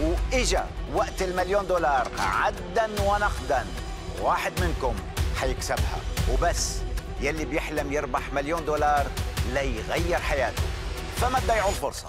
وإجا وقت المليون دولار عدا ونقدا. واحد منكم حيكسبها. وبس يلي بيحلم يربح مليون دولار ليغير حياته. فما تضيعوا الفرصة.